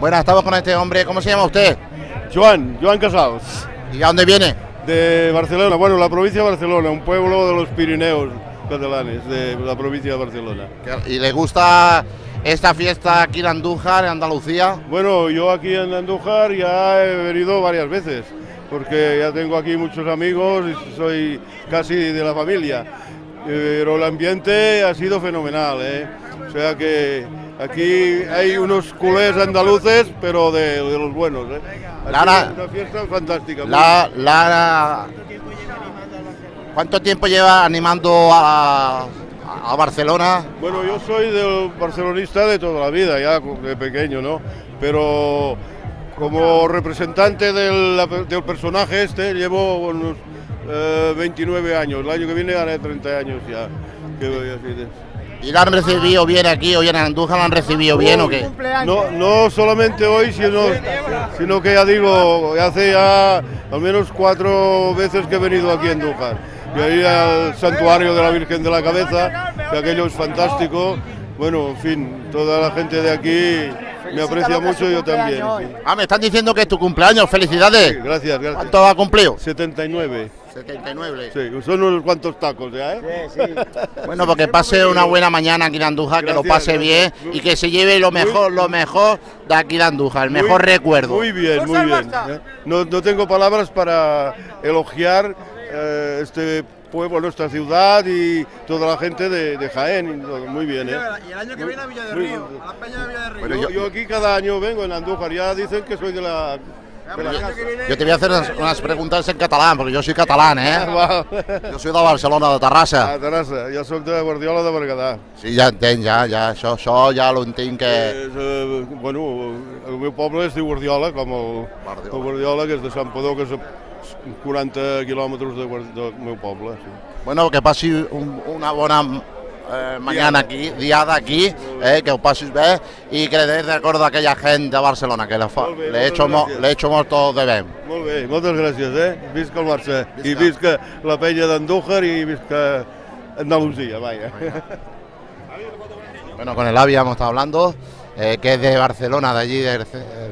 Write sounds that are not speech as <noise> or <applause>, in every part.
Bueno, estamos con este hombre. ¿Cómo se llama usted? Joan, Joan Casals. ¿Y a dónde viene? De Barcelona, bueno, la provincia de Barcelona, un pueblo de los Pirineos catalanes, de la provincia de Barcelona. ¿Y le gusta esta fiesta aquí en Andújar, en Andalucía? Bueno, yo aquí en Andújar ya he venido varias veces, porque ya tengo aquí muchos amigos y soy casi de la familia. Pero el ambiente ha sido fenomenal, ¿eh? O sea que aquí hay unos culés andaluces, pero de, de los buenos, ¿eh? Lara, una fiesta fantástica. La, Lara, ¿cuánto tiempo lleva animando a, a Barcelona? Bueno, yo soy del barcelonista de toda la vida, ya de pequeño, ¿no? Pero como representante del, del personaje este llevo unos eh, 29 años. El año que viene haré 30 años ya. Que voy así de... ¿Y la han recibido bien aquí hoy en Andújar? ¿La han recibido bien o qué? No, no solamente hoy, sino, sino que ya digo, hace ya al menos cuatro veces que he venido aquí a Andújar. Y ahí al santuario de la Virgen de la Cabeza, que aquello es fantástico. Bueno, en fin, toda la gente de aquí me aprecia mucho y yo también. sí. Ah, me están diciendo que es tu cumpleaños. ¡Felicidades! Sí, gracias, gracias. ¿Cuánto ha cumplido? 79. 79. Sí, son unos cuantos tacos ya, ¿eh? <laughs> Bueno, porque pase una buena mañana aquí en Andújar, que lo Gracias, pase bien y que se lleve lo mejor, lo mejor de aquí de Andújar, el mejor Muy- recuerdo. Muy bien, muy bien. ¿eh? No, no tengo palabras para elogiar eh, este pueblo, nuestra ciudad y toda la gente de, de Jaén. y todo. Muy bien, ¿eh? Y el año que viene a Villa del Río, a la Peña de Villa del Río. Bueno, yo, aquí cada año vengo en Andújar, ya dicen que soy de la, de la casa. Yo te voy a hacer unas, unas preguntas en catalán, porque yo soy catalán, ¿eh? <laughs> Yo soy de Barcelona, de Terrassa. Ah, Terrassa, jo soc de Guardiola de Berguedà. Sí, ja entenc, ja, ja, això, això ja lo entenc que... És, eh, bueno, el meu poble es diu Guardiola, com el, Guardiola. el Guardiola, que és de Sant Padó, que és 40 quilòmetres de, del meu poble. Sí. Bueno, que passi un, una bona eh, mañana aquí, diada aquí, eh, que ho passis bé i que le des record d'aquella gent de Barcelona, que le, fa, Molt bé, le, he hecho, mo, hecho molto de bé. Molt bé, moltes gràcies, eh? Visca el Barça, i Visca. visca la penya d'Andújar i visca Andalusia, vaya. Bueno, con el Avi hemos estado hablando, eh, que es de Barcelona, de allí, de,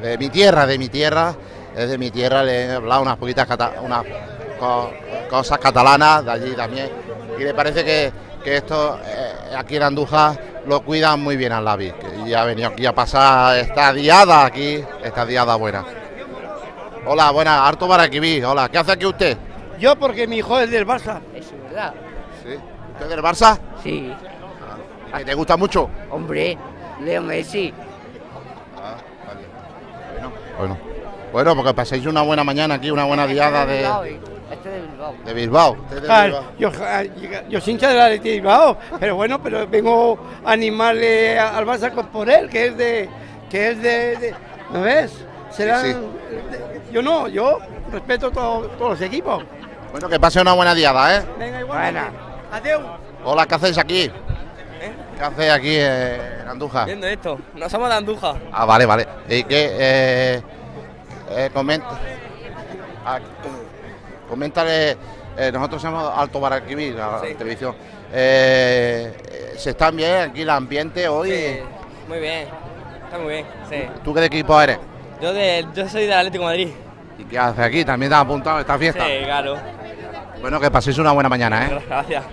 de mi tierra, de mi tierra, es de mi tierra, le he hablado unas poquitas cata- unas co- cosas catalanas de allí también, y le parece que, que esto eh, aquí en Andújar lo cuidan muy bien al Avi, que ya ha venido aquí a pasar esta diada aquí, esta diada buena. Hola, buenas, harto para aquí, hola, ¿qué hace aquí usted? Yo porque mi hijo es del Barça. Es verdad. ¿Sí? ¿Usted es del Barça? Sí. ¿Y que ¿Te gusta mucho? Hombre, Leo Messi. Bueno, bueno, porque paséis una buena mañana aquí, una buena diada de, Este de Bilbao. de Bilbao. Usted es de Ah, Bilbao. yo, ah, yo soy hincha de la de Bilbao, pero bueno, pero vengo a animarle al Barça por él, que es de, que es de, de- ¿no ves? Serán, Sí, de- yo no, yo respeto todo- todos los equipos. Bueno, que pase una buena diada, ¿eh? Venga, igual. Buena. Adiós. Hola, ¿qué hacéis aquí? ¿Qué hacéis aquí eh, en Andújar? Viendo esto, no somos de Andújar. Ah, vale, vale. ¿Y qué? Eh, eh, comenta. ah, coméntale. eh, nosotros somos Alto Baraquibí, la Sí. televisión. Eh, ¿Se están bien aquí el ambiente hoy? Sí, muy bien, está muy bien, sí. ¿Tú qué de equipo eres? Yo, de, yo soy del Atlético de Madrid. ¿Y qué haces aquí? ¿También te has apuntado a esta Sí, fiesta? claro. Bueno, que paséis una buena mañana, ¿eh? Gracias.